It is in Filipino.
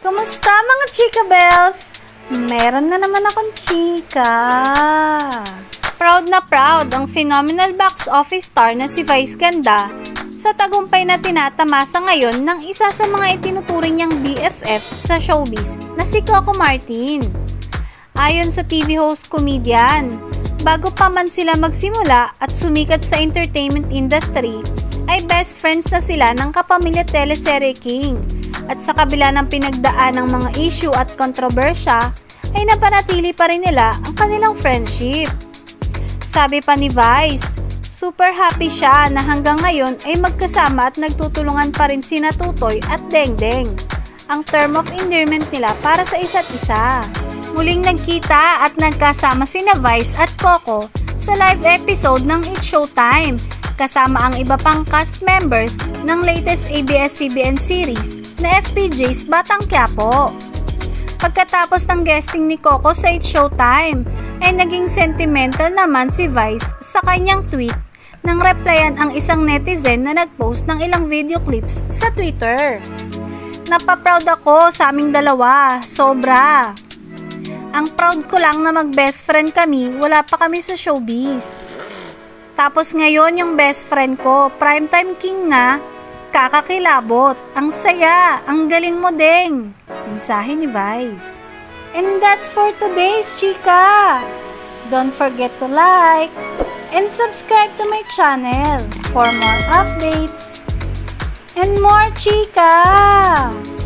Kumusta mga chika bells? Meron na naman akong chika. Proud na proud ang phenomenal box office star na si Vice Ganda sa tagumpay na tinatamasa ngayon ng isa sa mga itinuturing niyang BFF sa showbiz na si Coco Martin. Ayon sa TV host comedian, bago pa man sila magsimula at sumikat sa entertainment industry, ay best friends na sila ng kapamilya teleserye King at sa kabila ng pinagdaan ng mga issue at kontrobersya, ay napanatili pa rin nila ang kanilang friendship. Sabi pa ni Vice, super happy siya na hanggang ngayon ay magkasama at nagtutulungan pa rin sina Tutoy at Dengdeng. Ang term of endearment nila para sa isa't isa. Muling nagkita at nagkasama sina Vice at Coco sa live episode ng It's Showtime kasama ang iba pang cast members ng latest ABS-CBN series na FPJ's Batang Quiapo. Pagkatapos ng guesting ni Coco sa It's Showtime, ay naging sentimental naman si Vice sa kanyang tweet nang replyan ang isang netizen na nagpost ng ilang video clips sa Twitter. Napaproud ako sa aming dalawa, sobra. Ang proud ko lang na mag-best friend kami, wala pa kami sa showbiz. Tapos ngayon yung best friend ko, primetime king na, kakakilabot. Ang saya, ang galing mo ding. Mensahe ni Vice. And that's for today's chika. Don't forget to like and subscribe to my channel for more updates and more chika.